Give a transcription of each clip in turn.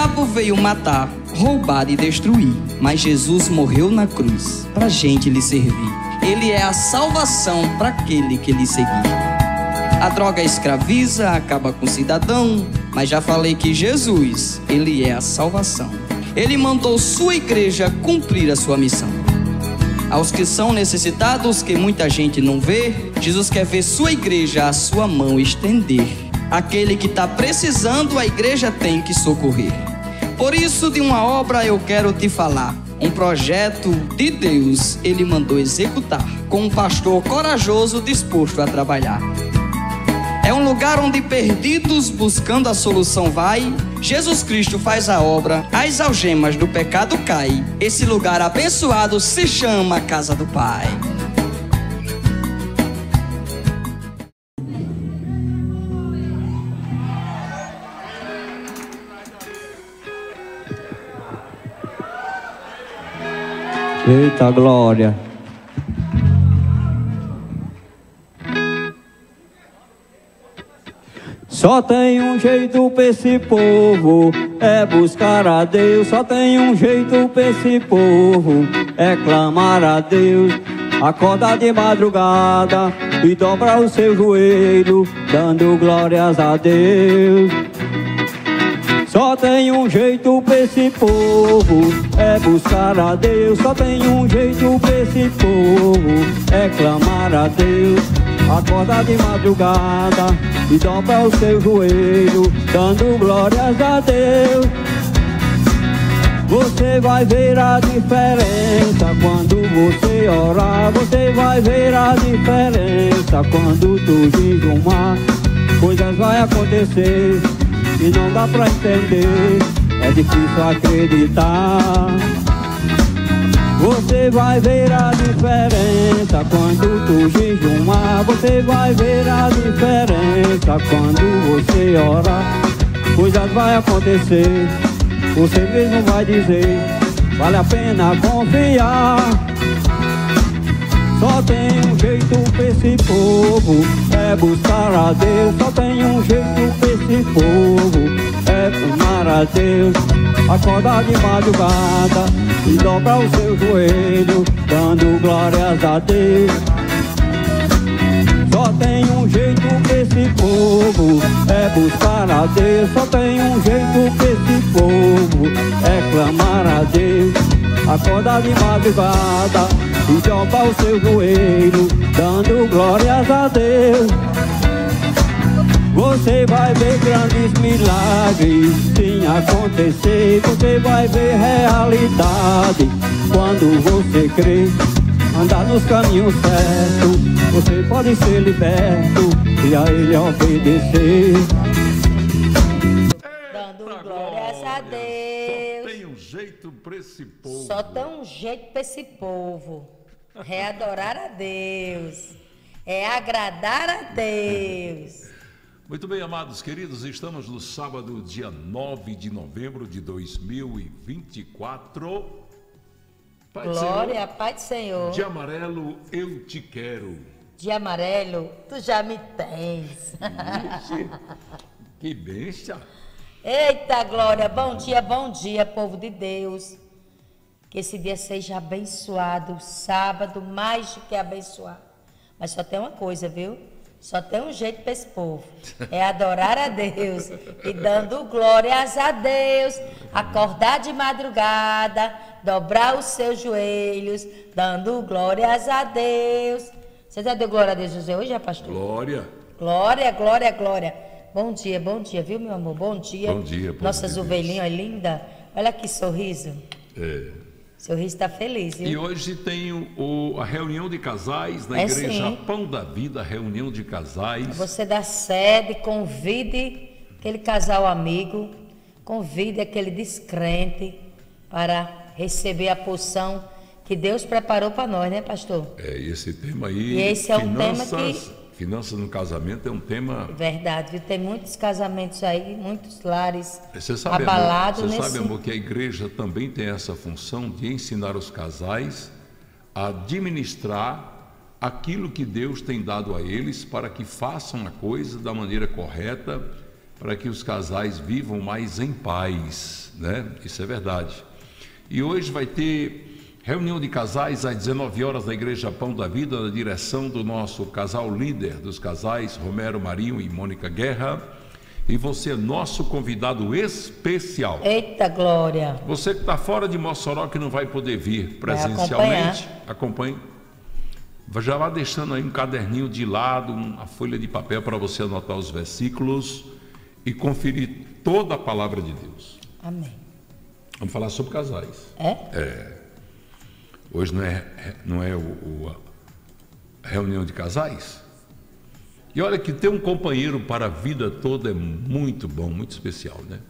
diabo veio matar, roubar e destruir, mas Jesus morreu na cruz para gente lhe servir. Ele é a salvação para aquele que lhe seguir. A droga escraviza, acaba com o cidadão, mas já falei que Jesus, ele é a salvação. Ele mandou sua igreja cumprir a sua missão. Aos que são necessitados, que muita gente não vê, Jesus quer ver sua igreja a sua mão estender. Aquele que está precisando, a igreja tem que socorrer. Por isso, de uma obra eu quero te falar. Um projeto de Deus ele mandou executar, com um pastor corajoso disposto a trabalhar. É um lugar onde perdidos buscando a solução vai. Jesus Cristo faz a obra, as algemas do pecado caem. Esse lugar abençoado se chama Casa do Pai. Eita glória. Só tem um jeito pra esse povo, é buscar a Deus. Só tem um jeito pra esse povo, é clamar a Deus. Acorda de madrugada e dobra o seu joelho, dando glórias a Deus. Só tem um jeito pra esse povo, é buscar a Deus. Só tem um jeito pra esse povo, é clamar a Deus. Acorda de madrugada e dobra o seu joelho, dando glórias a Deus. Você vai ver a diferença quando você orar. Você vai ver a diferença quando tu jejumar. Coisas vai acontecer e não dá pra entender. É difícil acreditar. Você vai ver a diferença quando tu jejumar. Você vai ver a diferença quando você orar. Coisas vai acontecer, você mesmo vai dizer. Vale a pena confiar. Só tem um jeito pra esse povo, é buscar a Deus. Só tem um jeito pra esse povo, é amar a Deus. Acordar de madrugada e dobrar o seu joelho, dando glórias a Deus. Só tem um jeito pra esse povo, é buscar a Deus. Só tem um jeito Acordar de madrugada e dobrar o seu joelho, dando glórias a Deus. Você vai ver grandes milagres sim acontecer. Você vai ver realidade quando você crer. Andar nos caminhos certos, você pode ser liberto e a Ele obedecer. Dando glórias a Deus. Só tem um jeito pra esse povo. Só tem um jeito para esse povo. É adorar a Deus. É agradar a Deus. Muito bem, amados queridos, estamos no sábado, dia 9 de novembro de 2024. Pai Glória, Senhor, Pai do Senhor. de amarelo eu te quero. De amarelo, tu já me tens. Ixi, que benção. Eita glória, bom dia, bom dia, povo de Deus. Que esse dia seja abençoado, sábado mais do que abençoado. Mas só tem uma coisa, viu? Só tem um jeito para esse povo. É adorar a Deus e dando glórias a Deus. Acordar de madrugada, dobrar os seus joelhos, dando glórias a Deus. Você já deu glória a Deus José hoje, é, pastor? Glória. Glória, glória, glória. Bom dia, bom dia, viu, meu amor? Bom dia. Bom dia, de Deus. ovelhinhas lindas. Olha que sorriso. É. Seu riso está feliz, E viu? hoje tem o- o- a reunião de casais na É igreja sim. Pão da Vida, reunião de casais. Você dá sede, convide aquele casal amigo, convide aquele descrente para receber a porção que Deus preparou para nós, né, pastor? É, esse tema aí, E esse é um tema finanças, finanças no casamento é um tema Verdade? Tem muitos casamentos aí, muitos lares Você sabe, abalados amor, você nesse... sabe, amor, que a igreja também tem essa função de ensinar os casais a administrar aquilo que Deus tem dado a eles para que façam a coisa da maneira correta para que os casais vivam mais em paz, né? Isso é verdade. E hoje vai ter reunião de casais às 19 horas na Igreja Pão da Vida, na direção do nosso casal líder dos casais, Romero Marinho e Mônica Guerra. E você é nosso convidado especial. Eita glória! Você que está fora de Mossoró, que não vai poder vir presencialmente, acompanhe. Já vá deixando aí um caderninho de lado, uma folha de papel para você anotar os versículos e conferir toda a palavra de Deus. Amém. Vamos falar sobre casais. É? É. Hoje não é, não é o, o a reunião de casais? E olha que ter um companheiro para a vida toda é muito bom, muito especial, né?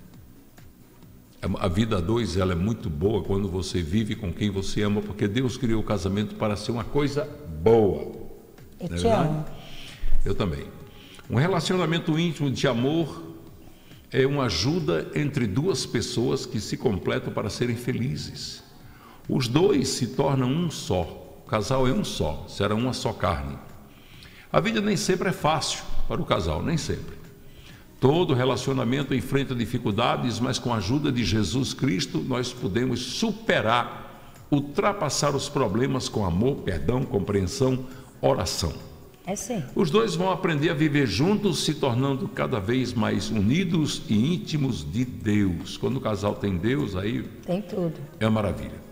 A vida a dois ela é muito boa quando você vive com quem você ama, porque Deus criou o casamento para ser uma coisa boa. Eu te amo. Eu também. Um relacionamento íntimo de amor é uma ajuda entre duas pessoas que se completam para serem felizes. Os dois se tornam um só. O casal é um só, será uma só carne. A vida nem sempre é fácil para o casal, nem sempre. Todo relacionamento enfrenta dificuldades, mas com a ajuda de Jesus Cristo nós podemos superar, ultrapassar os problemas com amor, perdão, compreensão, oração. É sim. Os dois vão aprender a viver juntos, se tornando cada vez mais unidos e íntimos de Deus. Quando o casal tem Deus, aí tem tudo. É uma maravilha.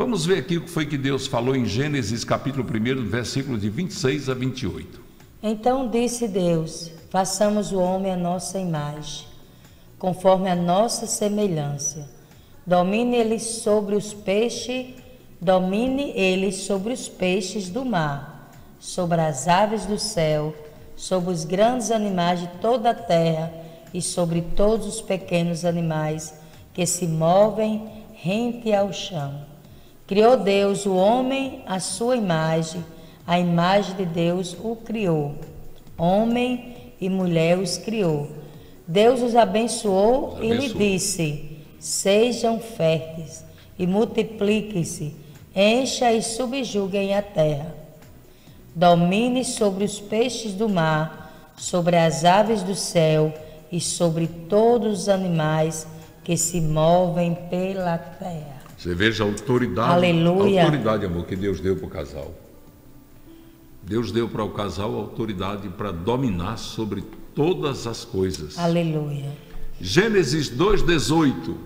Vamos ver aqui o que foi que Deus falou em Gênesis capítulo 1, versículo de 26 a 28. Então disse Deus: Façamos o homem a nossa imagem, conforme a nossa semelhança. Domine ele sobre os peixes, domine ele sobre os peixes do mar, sobre as aves do céu, sobre os grandes animais de toda a terra e sobre todos os pequenos animais que se movem rente ao chão. Criou Deus o homem à sua imagem, a imagem de Deus o criou. Homem e mulher os criou. Deus os abençoou, e lhe disse: Sejam férteis e multipliquem-se, encha e subjuguem a terra. Domine sobre os peixes do mar, sobre as aves do céu e sobre todos os animais que se movem pela terra. Você veja a autoridade, Aleluia. a autoridade, amor, que Deus deu para o casal. Deus deu para o casal a autoridade para dominar sobre todas as coisas. Aleluia. Gênesis 2:18.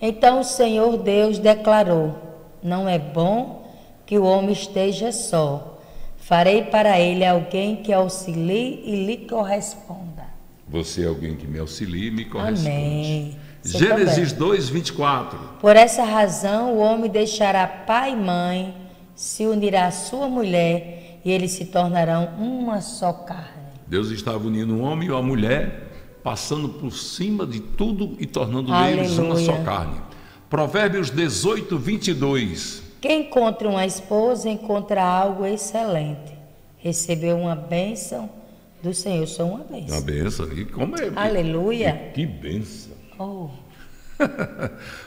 Então o Senhor Deus declarou: Não é bom que o homem esteja só. Farei para ele alguém que auxilie e lhe corresponda. Você é alguém que me auxilie e me corresponde. Amém. Você Gênesis 2, 24. Por essa razão, o homem deixará pai e mãe, se unirá à sua mulher, e eles se tornarão uma só carne. Deus estava unindo um homem e uma mulher, passando por cima de tudo e tornando deles uma só carne. Provérbios 18, 22. Quem encontra uma esposa encontra algo excelente. Recebeu uma bênção do Senhor. Sou uma bênção. Uma bênção. E como é? Aleluia. Que, que bênção. Oh.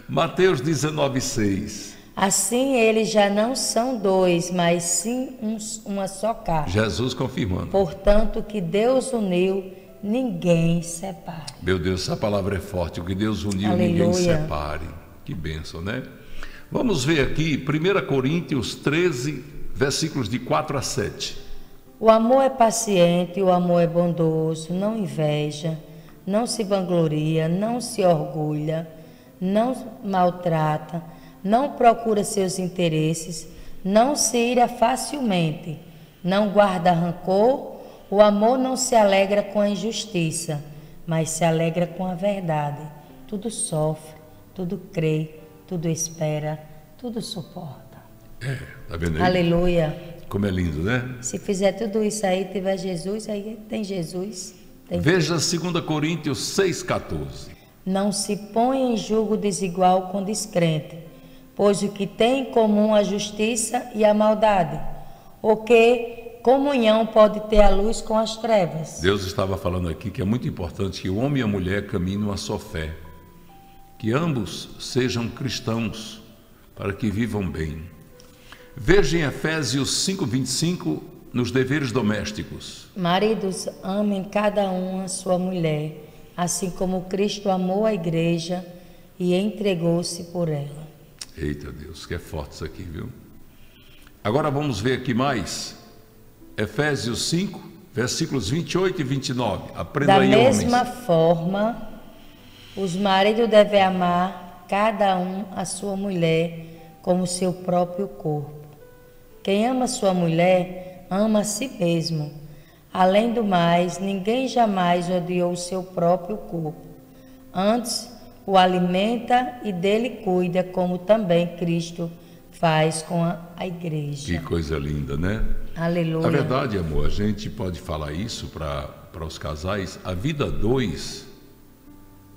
Mateus 19, 6. Assim eles já não são dois, mas sim um, uma só carne. Jesus confirmando. Portanto, o que Deus uniu, ninguém separe. Meu Deus, essa palavra é forte. O que Deus uniu, Aleluia. ninguém separe. Que bênção, né? Vamos ver aqui, 1 Coríntios 13, versículos de 4 a 7. O amor é paciente, o amor é bondoso, não inveja, não se vangloria, não se orgulha, não maltrata, não procura seus interesses, não se ira facilmente, não guarda rancor, o amor não se alegra com a injustiça, mas se alegra com a verdade. Tudo sofre, tudo crê, tudo espera, tudo suporta. É, tá vendo aí? Aleluia. Como é lindo, né? Se fizer tudo isso aí, tiver Jesus, aí tem Jesus. Tem Veja 2 Coríntios 6,14. Não se põe em julgo desigual com descrente, pois o que tem em comum a justiça e a maldade, o que comunhão pode ter a luz com as trevas. Deus estava falando aqui que é muito importante que o homem e a mulher caminhem uma só fé, que ambos sejam cristãos, para que vivam bem. Veja em Efésios 5:25 nos deveres domésticos. Maridos, amem cada um a sua mulher, assim como Cristo amou a igreja e entregou-se por ela. Eita Deus, que é forte isso aqui, viu? Agora vamos ver aqui mais. Efésios 5, versículos 28 e 29. Aprenda da aí, mesma homens. forma, os maridos devem amar cada um a sua mulher como seu próprio corpo. Quem ama sua mulher, ama a si mesmo. Além do mais, ninguém jamais odiou o seu próprio corpo. Antes, o alimenta e dele cuida, como também Cristo faz com a, a igreja. Que coisa linda, né? Aleluia. Na verdade, amor, a gente pode falar isso para os casais. A vida dois,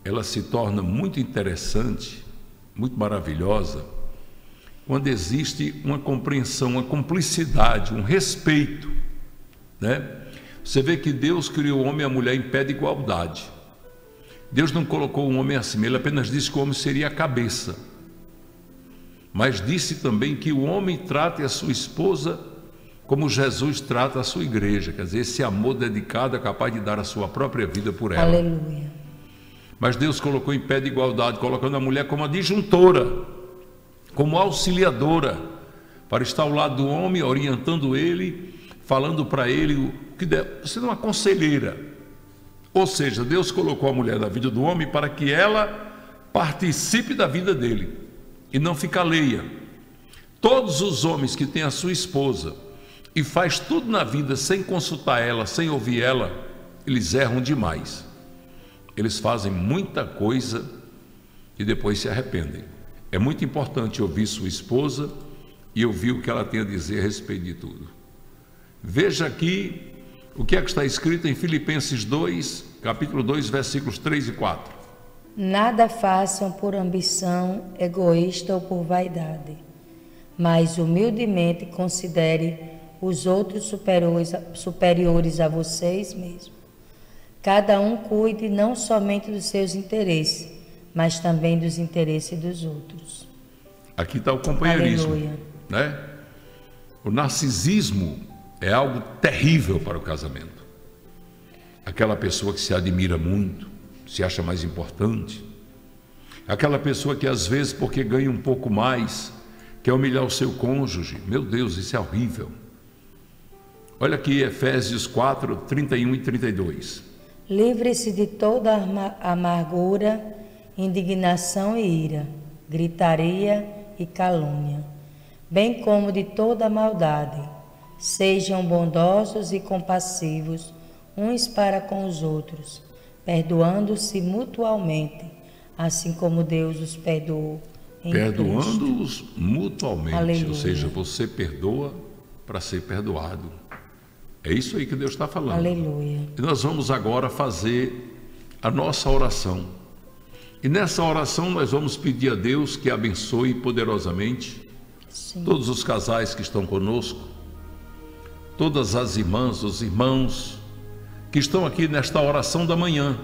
ela se torna muito interessante, muito maravilhosa, quando existe uma compreensão, uma cumplicidade, um respeito, né? Você vê que Deus criou o homem e a mulher em pé de igualdade. Deus não colocou o homem acima, ele apenas disse que o homem seria a cabeça. Mas disse também que o homem trate a sua esposa como Jesus trata a sua igreja, quer dizer, esse amor dedicado é capaz de dar a sua própria vida por ela. Aleluia. Mas Deus colocou em pé de igualdade, colocando a mulher como adjuntora, como auxiliadora, para estar ao lado do homem, orientando ele, falando para ele o que deve, sendo uma conselheira. Ou seja, Deus colocou a mulher na vida do homem para que ela participe da vida dele e não fique alheia. Todos os homens que têm a sua esposa e faz tudo na vida sem consultar ela, sem ouvir ela, eles erram demais. Eles fazem muita coisa e depois se arrependem. É muito importante ouvir sua esposa e ouvir o que ela tem a dizer a respeito de tudo. Veja aqui o que é que está escrito em Filipenses 2, capítulo 2, versículos 3 e 4. Nada façam por ambição egoísta ou por vaidade, mas humildemente considere os outros superiores, superiores a vocês mesmos. Cada um cuide não somente dos seus interesses, mas também dos interesses dos outros. Aqui está o companheirismo, Aleluia. né? O narcisismo é algo terrível para o casamento. Aquela pessoa que se admira muito, se acha mais importante. Aquela pessoa que às vezes, porque ganha um pouco mais, quer humilhar o seu cônjuge. Meu Deus, isso é horrível. Olha aqui Efésios 4, 31 e 32. Livre-se de toda ama- amargura, indignação e ira, gritaria e calúnia, bem como de toda maldade. Sejam bondosos e compassivos uns para com os outros, perdoando-se mutualmente, assim como Deus os perdoou. Perdoando-os mutualmente, Aleluia. ou seja, você perdoa para ser perdoado. É isso aí que Deus está falando. Aleluia. E nós vamos agora fazer a nossa oração. E nessa oração nós vamos pedir a Deus que abençoe poderosamente Sim. todos os casais que estão conosco, todas as irmãs, os irmãos que estão aqui nesta oração da manhã,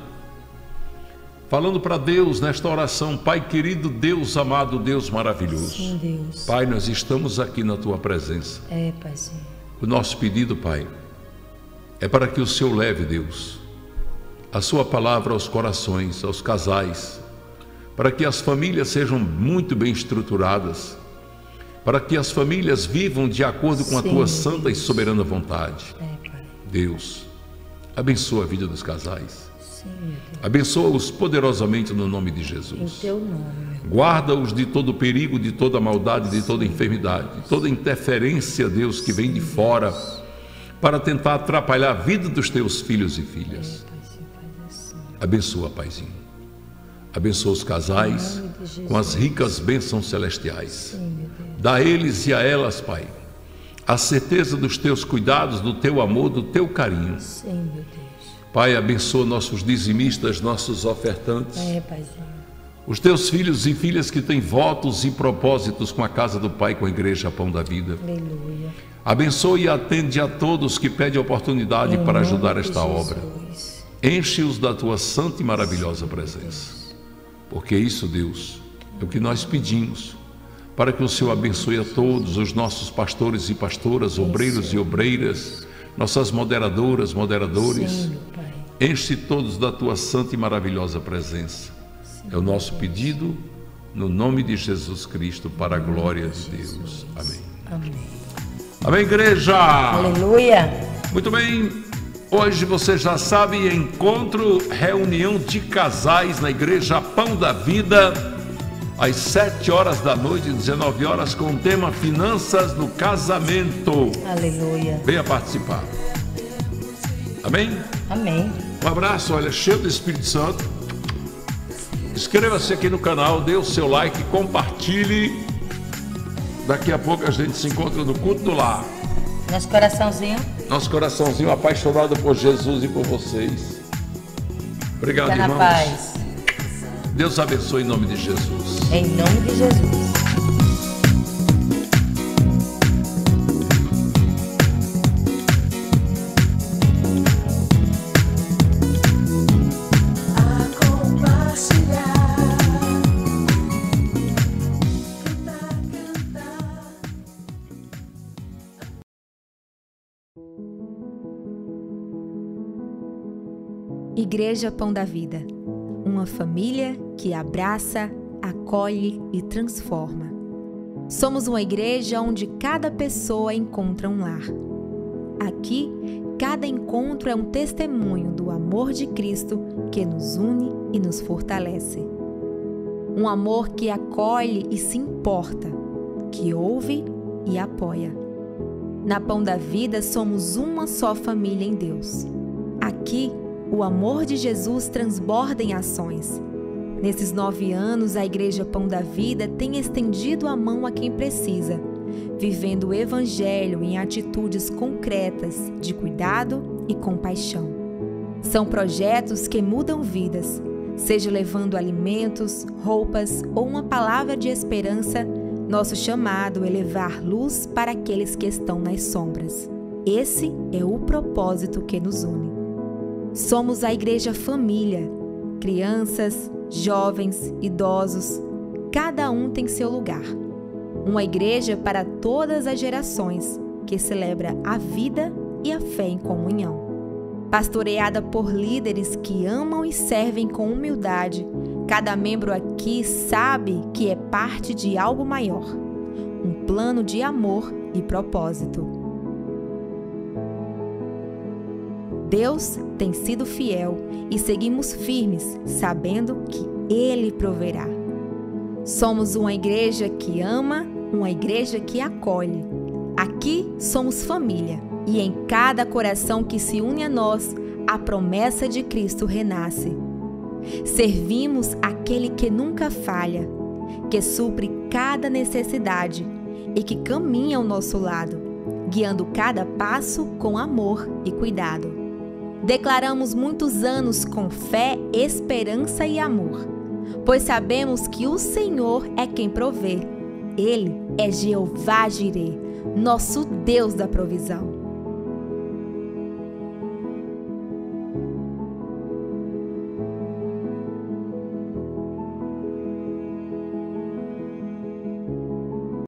falando para Deus nesta oração, Pai querido, Deus amado, Deus maravilhoso. Sim, Deus. Pai, nós estamos aqui na tua presença. É, Paizinho. O nosso pedido, Pai, é para que o Senhor leve, Deus, a Sua palavra aos corações, aos casais, para que as famílias sejam muito bem estruturadas, para que as famílias vivam de acordo com a Sim, Tua Deus. santa e soberana vontade. É. Deus, abençoa a vida dos casais, abençoa-os poderosamente no nome de Jesus. Guarda-os de todo perigo, de toda maldade, de toda enfermidade, de toda interferência, Deus, que vem de fora para tentar atrapalhar a vida dos teus filhos e filhas. Faz assim. Abençoa, Paizinho. Abençoa os casais com as ricas bênçãos celestiais. Sim. Dá a eles e a elas, Pai, a certeza dos teus cuidados, do teu amor, do teu carinho. Sim, meu Deus. Pai, abençoa nossos dizimistas, nossos ofertantes. É, Paizinho. Os teus filhos e filhas que têm votos e propósitos com a casa do Pai, com a igreja Pão da Vida. Aleluia. Abençoe e atende a todos que pedem oportunidade Em para ajudar esta obra. Enche-os da tua santa e maravilhosa presença. Porque isso, Deus, é o que nós pedimos, para que o Senhor abençoe a todos os nossos pastores e pastoras, obreiros e obreiras, nossas moderadoras, moderadores. Enche todos da tua santa e maravilhosa presença. É o nosso pedido no nome de Jesus Cristo, para a glória de Deus. Amém. Amém. Amém, igreja! Aleluia. Muito bem. Hoje você já sabe, encontro, reunião de casais na igreja Pão da Vida, às 7 horas da noite, 19 horas, com o tema Finanças no Casamento. Aleluia. Venha participar. Amém? Amém. Um abraço, olha, cheio do Espírito Santo. Inscreva-se aqui no canal, dê o seu like, compartilhe. Daqui a pouco a gente se encontra no culto do lar. Nosso coraçãozinho. Nosso coraçãozinho apaixonado por Jesus e por vocês. Obrigado, na irmãos. paz. Deus abençoe em nome de Jesus. Em nome de Jesus. Igreja Pão da Vida uma família que abraça, acolhe e transforma. Somos uma igreja onde cada pessoa encontra um lar. Aqui, cada encontro é um testemunho do amor de Cristo que nos une e nos fortalece. Um amor que acolhe e se importa, que ouve e apoia. Na Pão da Vida somos uma só família em Deus. Aqui, o amor de Jesus transborda em ações. Nesses nove anos, a Igreja Pão da Vida tem estendido a mão a quem precisa, vivendo o Evangelho em atitudes concretas de cuidado e compaixão. São projetos que mudam vidas, seja levando alimentos, roupas ou uma palavra de esperança. Nosso chamado é levar luz para aqueles que estão nas sombras. Esse é o propósito que nos une. Somos a Igreja Família. Crianças, jovens, idosos, cada um tem seu lugar. Uma igreja para todas as gerações, que celebra a vida e a fé em comunhão. Pastoreada por líderes que amam e servem com humildade, cada membro aqui sabe que é parte de algo maior um plano de amor e propósito. Deus tem sido fiel e seguimos firmes, sabendo que Ele proverá. Somos uma igreja que ama, uma igreja que acolhe. Aqui somos família e em cada coração que se une a nós, a promessa de Cristo renasce. Servimos aquele que nunca falha, que supre cada necessidade e que caminha ao nosso lado, guiando cada passo com amor e cuidado. Declaramos muitos anos com fé, esperança e amor, pois sabemos que o Senhor é quem provê. Ele é Jeová Jireh, nosso Deus da provisão.